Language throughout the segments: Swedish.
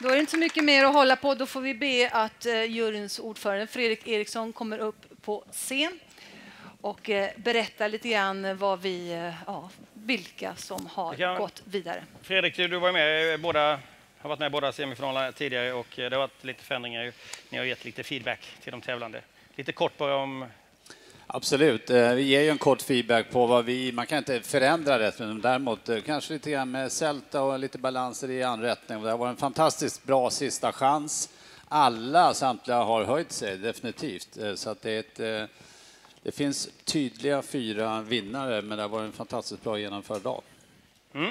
Då är det inte så mycket mer att hålla på. Då får vi be att eh, juryns ordförande Fredrik Eriksson kommer upp på scen och eh, berätta lite grann vad vi, eh, ja, vilka som har Ja. gått vidare. Fredrik, du var med båda, har varit med i båda semifinalerna tidigare och det har varit lite förändringar. Ni har gett lite feedback till de tävlande. Lite kort bara om Absolut. Eh, vi ger ju en kort feedback på vad vi... Man kan inte förändra rätt, men däremot eh, kanske lite grann med sälta och lite balanser i anrättning. Det har varit en fantastiskt bra sista chans. Alla, samtliga, har höjt sig, definitivt. Eh, så att det är ett... Det finns tydliga fyra vinnare, men det har varit en fantastiskt bra genomförd dag. Mm.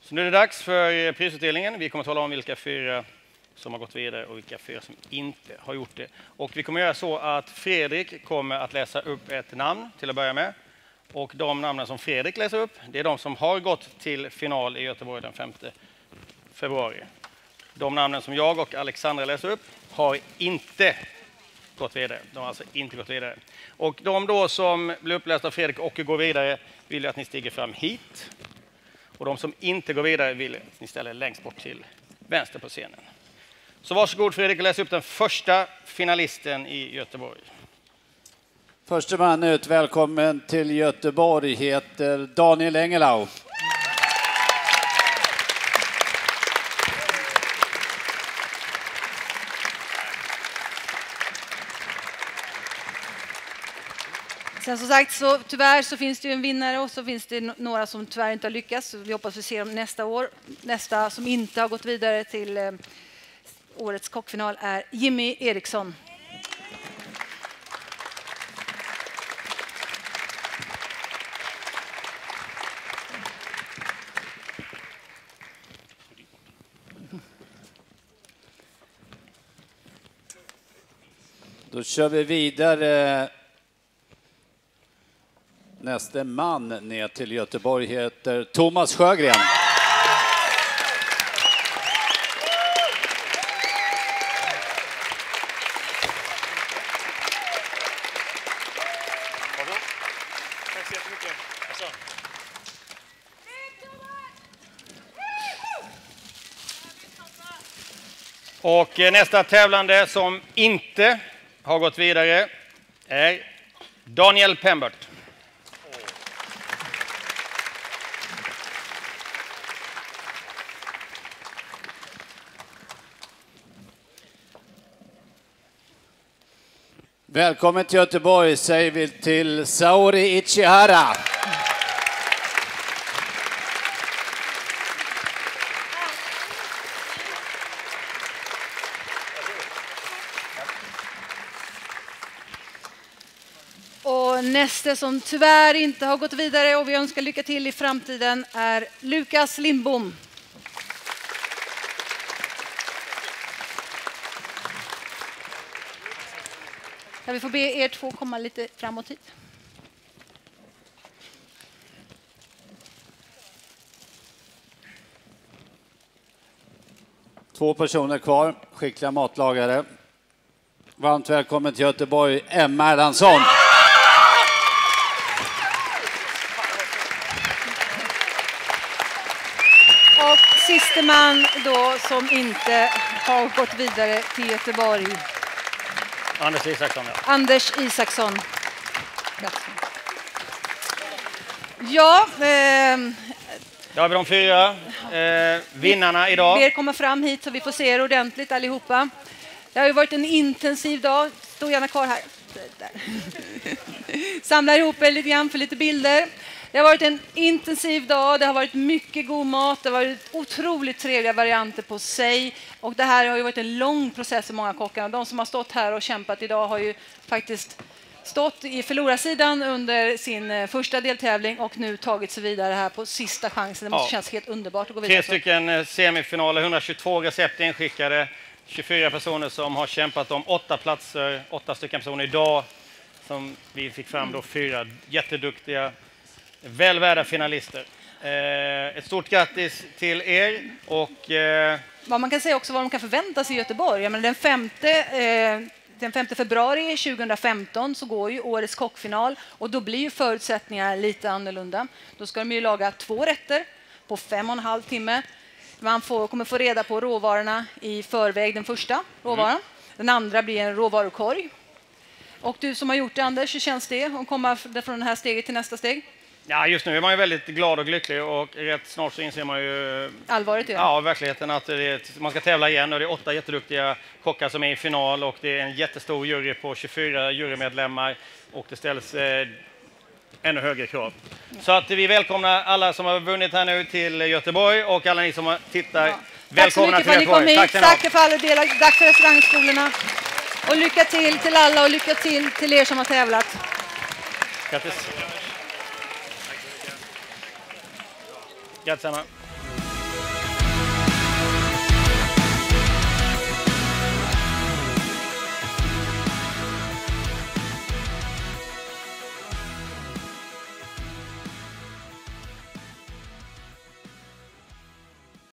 Så nu är det dags för prisutdelningen. Vi kommer att tala om vilka fyra som har gått vidare och vilka fyra som inte har gjort det. Och vi kommer göra så att Fredrik kommer att läsa upp ett namn till att börja med. Och de namnen som Fredrik läser upp, det är de som har gått till final i Göteborg den 5 februari. De namnen som jag och Alexandra läser upp har inte gått vidare. De har alltså inte gått vidare. Och de då som blir upplästa av Fredrik och går vidare vill jag att ni stiger fram hit. Och de som inte går vidare vill att ni ställer längst bort till vänster på scenen. Så varsågod Fredrik och läs upp den första finalisten i Göteborg. Förste man ut, välkommen till Göteborg, heter Daniel Engelau. Sen som sagt, så tyvärr så finns det ju en vinnare och så finns det några som tyvärr inte har lyckats. Vi hoppas vi ser dem nästa år. Nästa som inte har gått vidare till eh, årets kockfinal är Jimmy Eriksson. Då kör vi vidare. Nästa man ner till Göteborg heter Thomas Sjögren. Och eh, nästa tävlande som inte har gått vidare är Daniel Pembert. Välkommen till Göteborg säger vi till Saori Ichihara. Näste som tyvärr inte har gått vidare och vi önskar lycka till i framtiden är Lukas Lindbom. Kan vi får be er två komma lite framåt hit? Två personer kvar, skickliga matlagare. Varmt välkommen till Göteborg, Emma Erlandsson. Och man då som inte har gått vidare till Göteborg, Anders Isaksson. Ja. Anders Isaksson. Ja, Där har vi de fyra eh, vinnarna idag. ber komma fram hit så vi får se er ordentligt allihopa. Det har ju varit en intensiv dag. Stå gärna kvar här. Där. Samla ihop er lite grann för lite bilder. Det har varit en intensiv dag, det har varit mycket god mat, det har varit otroligt trevliga varianter på sig. Och det här har ju varit en lång process för många kockar. De som har stått här och kämpat idag har ju faktiskt stått i förlorarsidan under sin eh, första deltävling och nu tagit sig vidare här på sista chansen. Det måste Ja. kännas helt underbart att gå vidare. Tre stycken eh, semifinaler, 122 recept inskickade, 24 personer som har kämpat om åtta platser, åtta stycken personer idag som vi fick fram då fyra jätteduktiga, väl värda finalister. Eh, ett stort grattis till er och eh, vad man kan säga också vad de kan förvänta sig i Göteborg. Menar, den, femte, eh, den 5 februari 2015 så går ju årets kockfinal och då blir ju förutsättningarna lite annorlunda. Då ska de ju laga två rätter på fem och en halv timme. Man får, kommer få reda på råvarorna i förväg, den första råvaran. Den andra blir en råvarukorg. Och du som har gjort det, Anders, hur känns det att komma från det här steget till nästa steg? Ja, just nu är man ju väldigt glad och lycklig och rätt snart så inser man ju Allvaret i? Ja, verkligheten att är, man ska tävla igen och det är åtta jätteduktiga kockar som är i final och det är en jättestor jury på 24 jurymedlemmar och det ställs eh, ännu högre krav. Så att vi välkomnar alla som har vunnit här nu till Göteborg och alla ni som tittar. Ja. Tack så Välkomna mycket till för att ni kom Göteborg. hit. Tack för alla delar. Tack för restaurangskolorna. Och lycka till till alla och lycka till till er som har tävlat. Grattis. Grattis Emma.